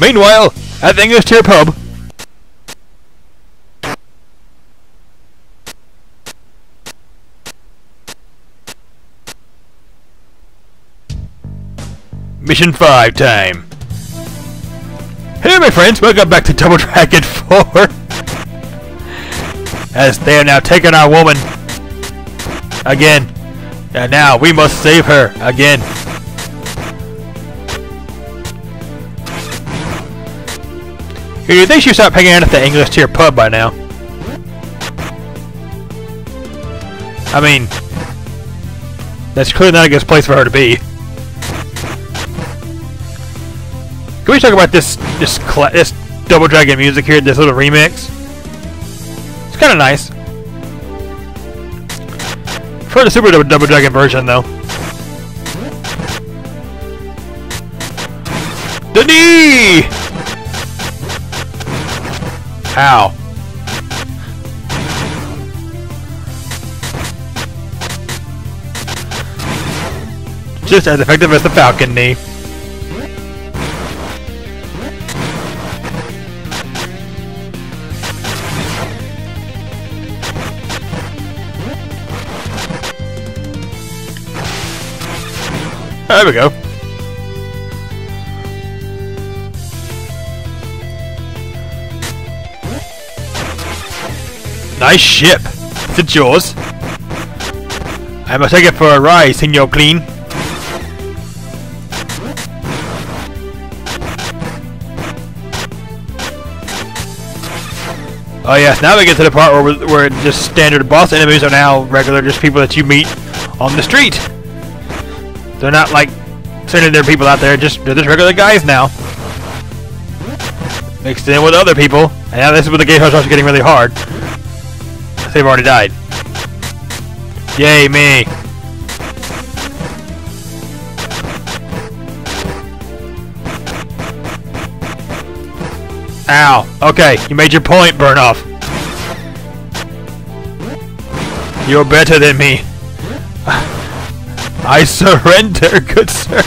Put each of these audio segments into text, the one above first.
Meanwhile, at the English Tier Pub. Mission 5 time. Hey my friends, welcome back to Double Dragon 4. As they are now taking our woman. Again. And now we must save her again. You think she'd start hanging out at the English tier pub by now. I mean, that's clearly not a good place for her to be. Can we talk about this this this Double Dragon music here, this little remix? It's kind of nice. For the Super Double Dragon version, though. The knee! Ow. Just as effective as the Falcon knee. There we go. Nice ship. Is it yours? I must take it for a ride, Senor Clean. Oh yes, now we get to the part where, where just standard boss enemies are now regular, just people that you meet on the street. They're not like sending their people out there, just they're just regular guys now. Mixed in with other people, and now this is where the game starts getting really hard. They've already died. Yay, me! Ow. Okay, you made your point, burn off. You're better than me. I surrender, good sir.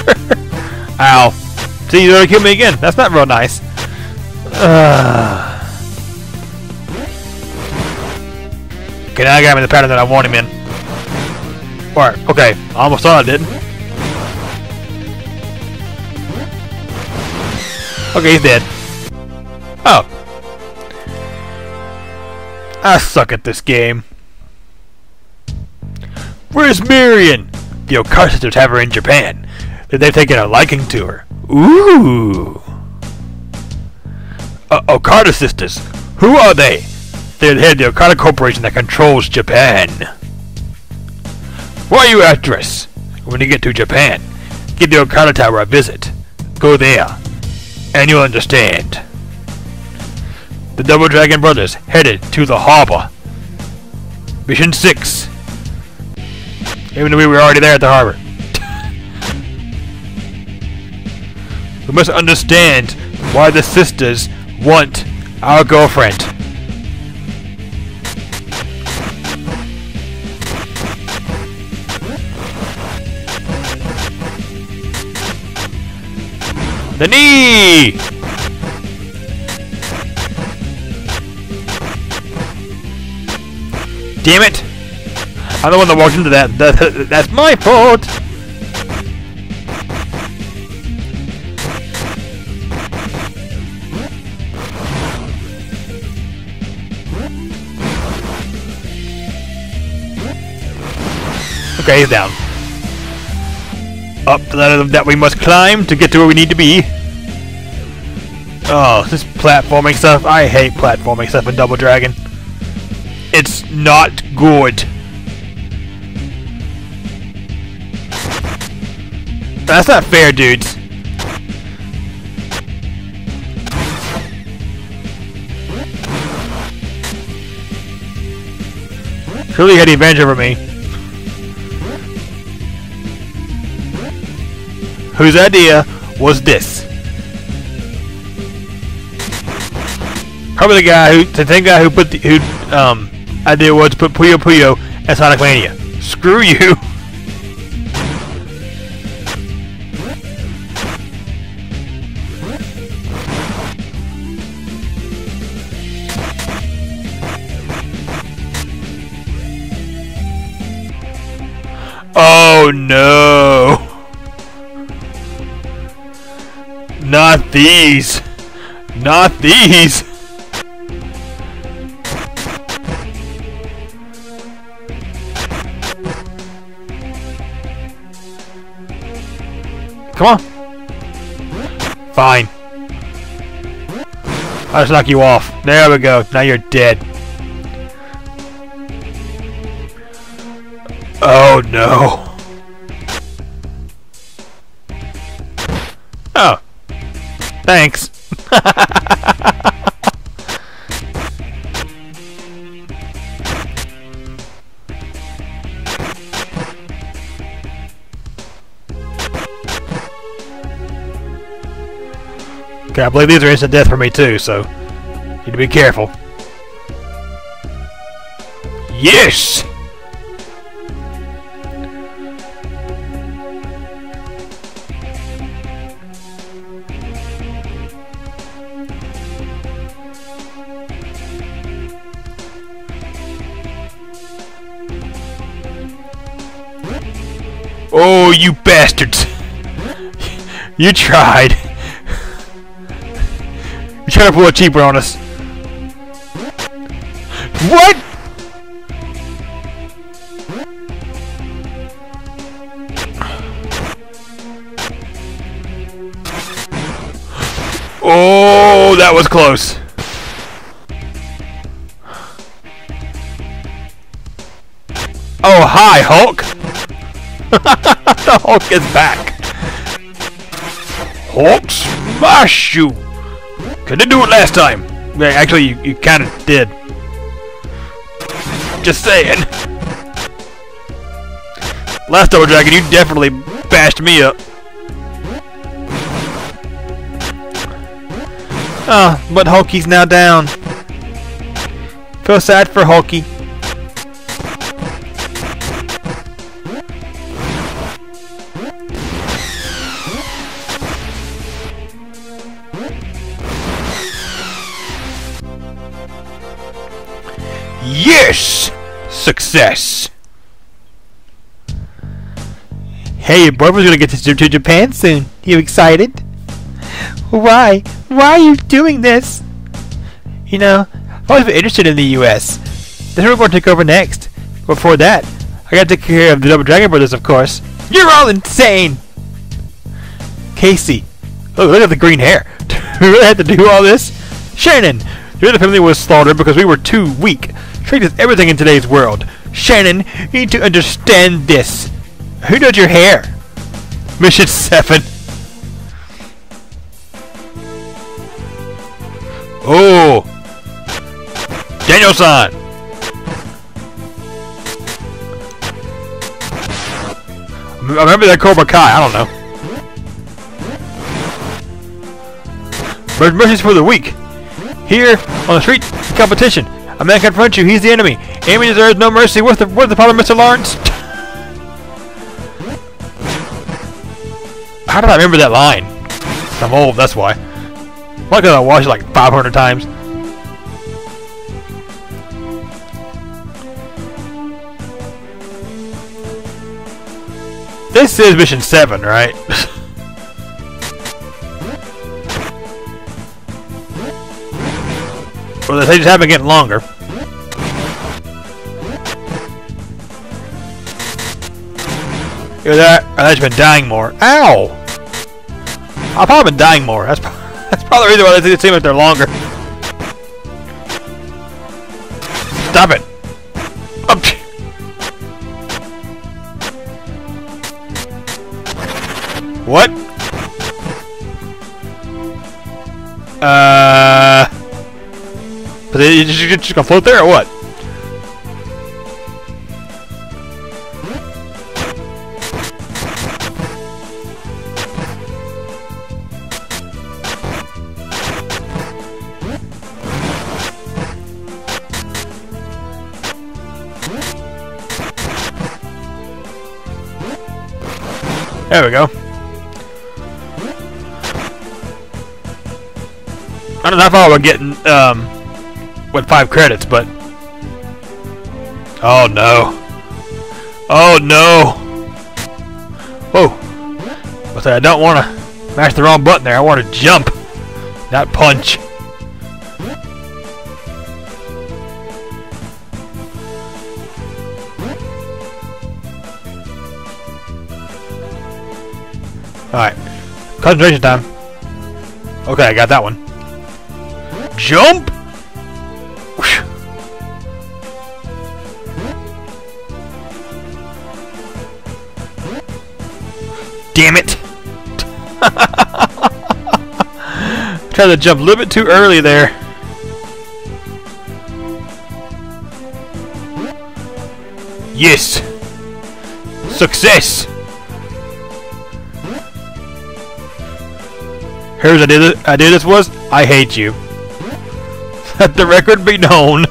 Ow. See, you're gonna kill me again. That's not real nice. Uh. Okay, now I got him in the pattern that I want him in. Alright, okay. I almost thought I did. Okay, he's dead. Oh. I suck at this game. Where's Marion? The Okada sisters have her in Japan. They've taken a liking to her. Ooh. Uh, Okada sisters. Who are they? They're the head of the Okada Corporation that controls Japan. Why are you us? When you get to Japan, give the Okada Tower a visit. Go there, and you'll understand. The Double Dragon Brothers headed to the harbor. Mission 6. Even though we were already there at the harbor. we must understand why the sisters want our girlfriend. The knee! Damn it! I'm the one that walked into that. that that's my fault! Okay, he's down up ladder that we must climb to get to where we need to be. Oh, this platforming stuff. I hate platforming stuff in Double Dragon. It's not good. That's not fair, dudes. You had the advantage over me. whose idea was this. Probably the guy who, the same guy who put the, who, um, idea was to put Puyo Puyo at Sonic Mania. Screw you! Oh no! Not these! Not these! Come on! Fine. I'll just knock you off. There we go. Now you're dead. Oh no. Thanks. okay, I believe these are instant death for me too, so need to be careful. Yes! Oh, you bastards! You tried. You're trying to pull a cheaper on us. What? Oh, that was close. Oh, hi, Hulk! the Hulk is back! Hulk smash you! Couldn't do it last time! Actually, you, you kinda did. Just saying. Last Double Dragon, you definitely bashed me up. Ah, oh, but Hulky's now down. Feel sad for Hulky. Yes! Success! Hey, your gonna get to, to Japan soon. You excited? Why? Why are you doing this? You know, I've always been interested in the U.S. Where we're going to take over next. Before that, I gotta take care of the Double Dragon Brothers, of course. You're all insane! Casey. Look at the green hair. we really had to do all this? Shannon! Other family was slaughtered because we were too weak. Trade is everything in today's world. Shannon, you need to understand this. Who does your hair? Mission 7. Oh! Daniel-san! I remember that Cobra Kai, I don't know. Mercies for the weak. Here, on the street, competition. A man confronts you, he's the enemy. Amy deserves no mercy. What's the, what's the problem, Mr. Lawrence? How did I remember that line? I'm old, that's why. Why? Because I watch it like 500 times. This is mission 7, right? Or the stages have been getting longer. Hear that? I've been dying more. Ow! I've probably been dying more. That's, that's probably the reason why they seem like they're longer. Stop it! Up. What? Uh... But you just, just gonna float there or what? There we go. I don't know how we're getting, um, with five credits, but... Oh no. Oh no! Whoa. But I don't want to mash the wrong button there. I want to jump, not punch. Alright. Concentration time. Okay, I got that one. Jump! Damn it! Tried to jump a little bit too early there. Yes! Success! Here's I did it. I did this was I hate you. Let the record be known.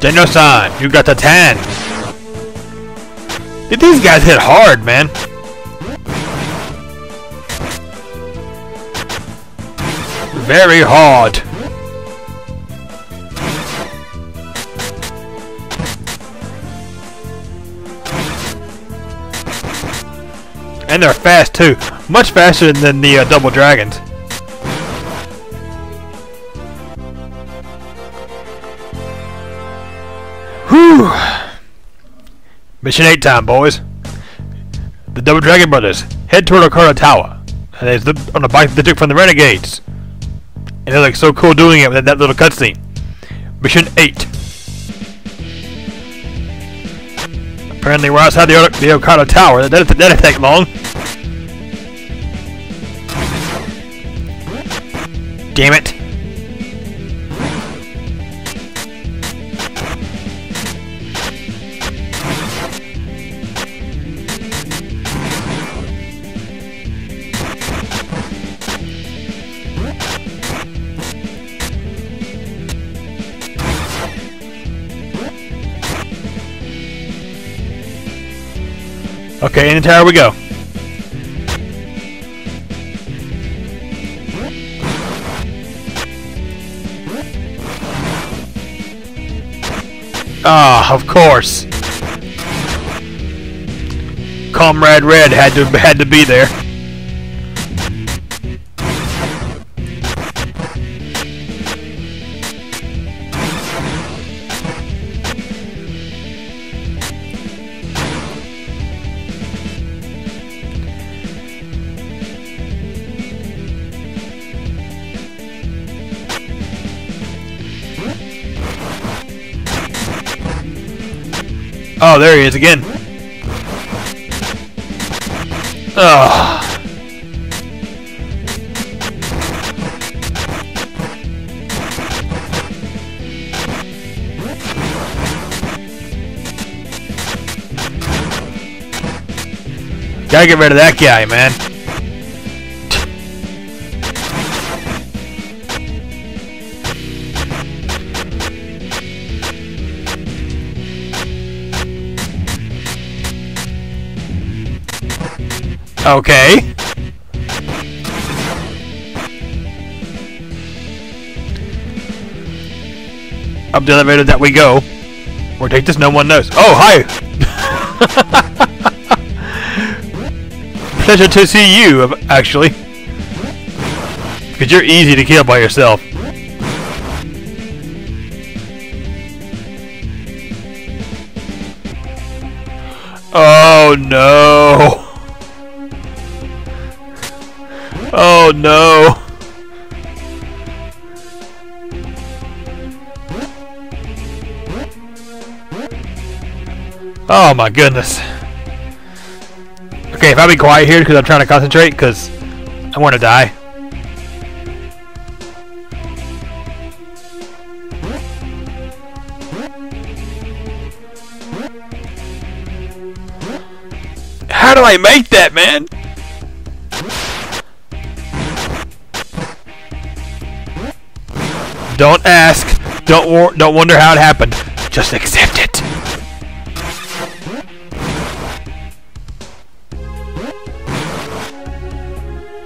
Dino-san, you got the 10. Did these guys hit hard, man? Very hard. And they're fast too. Much faster than the uh, Double Dragons. Whew! Mission 8 time, boys. The Double Dragon Brothers head toward Okada Tower. And they the, on a bike they took from the Renegades. And they're like so cool doing it with that little cutscene. Mission 8. Apparently we're outside the, the Okada Tower. That didn't, that didn't take long. Damn it. Okay, in the tower we go. Ah, of course. Comrade Red had to had to be there. There he is again. Ugh. Gotta get rid of that guy, man. Okay. Up the elevator that we go. Or take this, no one knows. Oh, hi! Pleasure to see you, actually. Because you're easy to kill by yourself. Oh no! Oh no! Oh my goodness. Okay, if I be quiet here because I'm trying to concentrate because I want to die. How do I make that, man? Don't ask. Don't don't wonder how it happened. Just accept it.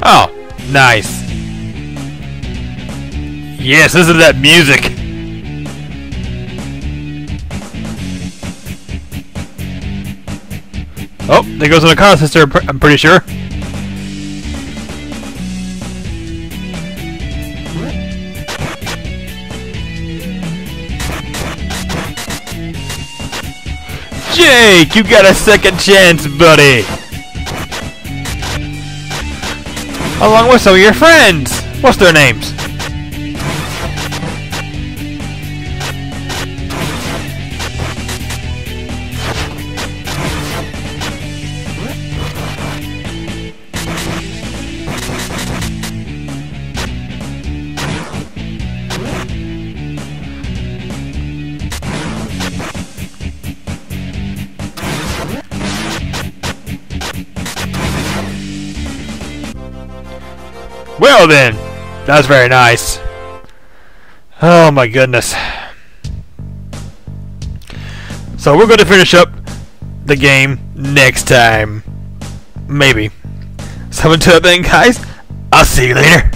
Oh, nice. Yes, listen to that music. Oh, there goes the car sister, I'm pretty sure. Jake, you got a second chance, buddy! Along with some of your friends! What's their names? Well then, that's very nice. Oh my goodness. So we're going to finish up the game next time. Maybe. So until then guys, I'll see you later.